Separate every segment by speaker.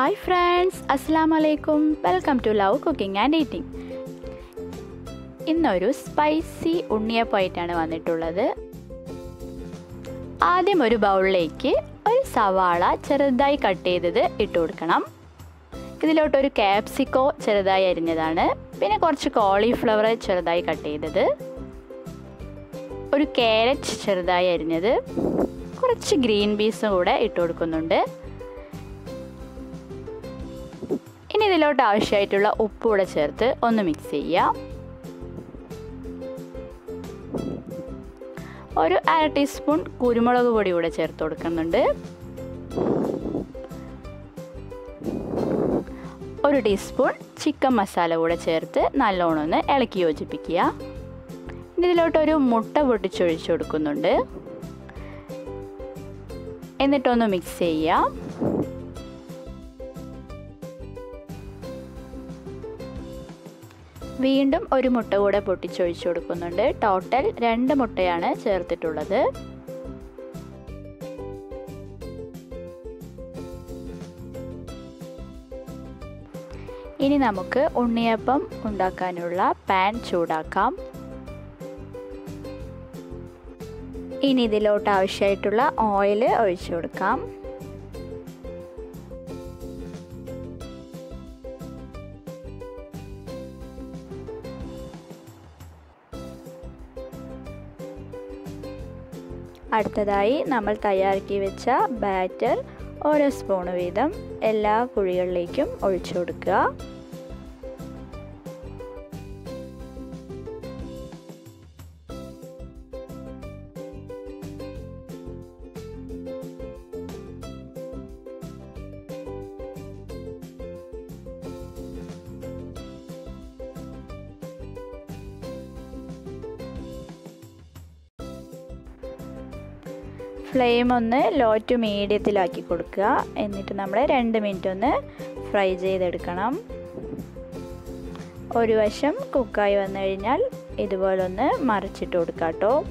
Speaker 1: Hi friends അസ്സാം വലൈക്കും welcome to love cooking and eating ഇന്നൊരു സ്പൈസി ഉണ്ണിയപ്പമായിട്ടാണ് വന്നിട്ടുള്ളത്. ആദ്യം ഒരു ബൗളിലേക്ക് ഒരു സവാള ചെറുതായി കട്ട് ചെയ്തത് ഇട്ട് കൊടുക്കണം. ഇതിലോട്ടൊരു ക്യാപ്സിക്കോ ചെറുതായി അരിഞ്ഞതാണ്. പിന്നെ കുറച്ച് കോളിഫ്ലവർ ചെറുതായി കട്ട് ചെയ്തത്. ഒരു ക്യാരറ്റ് ചെറുതായി അരിഞ്ഞത്. കുറച്ച് ഗ്രീൻ പീസും കൂടെ ഇട്ട് കൊടുക്കുന്നുണ്ട്. ഇനി ഇതിലോട്ട് ആവശ്യമായിട്ടുള്ള ഉപ്പ് കൂടെ ചേർത്ത് ഒന്ന് മിക്സ് ചെയ്യാം ഒരു അര ടീസ്പൂൺ കുരുമുളക് പൊടി കൂടെ ചേർത്ത് കൊടുക്കുന്നുണ്ട്. ഒരു ടീസ്പൂൺ ചിക്കൻ മസാല കൂടെ ചേർത്ത് നല്ലോണം ഒന്ന് ഇളക്കി യോജിപ്പിക്കുക. ഇതിലോട്ടൊരു മുട്ട പൊട്ടിച്ചൊഴിച്ച് കൊടുക്കുന്നുണ്ട്. എന്നിട്ടൊന്ന് മിക്സ് ചെയ്യാം വീണ്ടും ഒരു മുട്ട കൂടെ പൊട്ടിച്ചൊഴിച്ചു കൊടുക്കുന്നുണ്ട്. ടോട്ടൽ രണ്ട് മുട്ടയാണ് ചേർത്തിട്ടുള്ളത്. ഇനി നമുക്ക് ഉണ്ണിയപ്പം ഉണ്ടാക്കാനുള്ള പാൻ ചൂടാക്കാം. ഇനി ഇതിലോട്ട് ആവശ്യമായിട്ടുള്ള ഓയിൽ ഒഴിച്ചു കൊടുക്കാം. അടുത്തതായി നമ്മൾ തയ്യാറാക്കി വെച്ച ബാറ്റർ ഓരോ സ്പൂണ് വീതം എല്ലാ കുഴികളിലേക്കും ഒഴിച്ചു കൊടുക്കുക. ഫ്ലെയിം ഒന്ന് ലോ ടു മീഡിയത്തിലാക്കി കൊടുക്കുക. എന്നിട്ട് നമ്മൾ രണ്ട് മിനിറ്റ് ഒന്ന് ഫ്രൈ ചെയ്തെടുക്കണം. ഒരു വശം കുക്കായി വന്നു കഴിഞ്ഞാൽ ഇതുപോലൊന്ന് മറിച്ചിട്ട് കൊടുക്കാം കേട്ടോ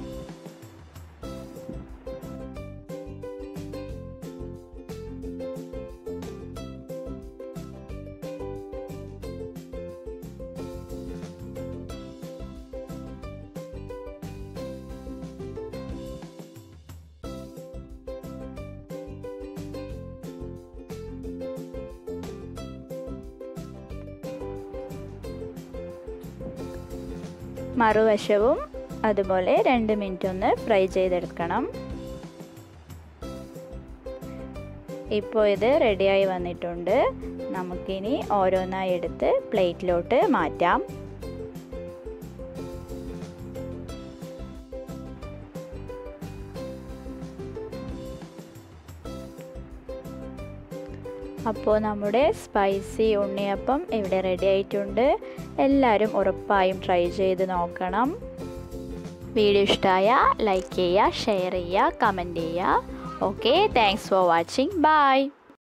Speaker 1: മറുവശവും അതുപോലെ രണ്ട് മിനിറ്റ് ഒന്ന് ഫ്രൈ ചെയ്തെടുക്കണം. ഇപ്പോൾ ഇത് റെഡിയായി വന്നിട്ടുണ്ട്. നമുക്കിനി ഓരോന്നായി എടുത്ത് പ്ലേറ്റിലോട്ട് മാറ്റാം. അപ്പോൾ നമ്മുടെ സ്പൈസി ഉണ്ണിയപ്പം ഇവിടെ റെഡി ആയിട്ടുണ്ട്. എല്ലാവരും ഉറപ്പായും ട്രൈ ചെയ്ത് നോക്കണം. വീഡിയോ ഇഷ്ടമായ ലൈക്ക് ചെയ്യുക ഷെയർ ചെയ്യുക കമന്റ് ചെയ്യുക. Okay thanks for watching bye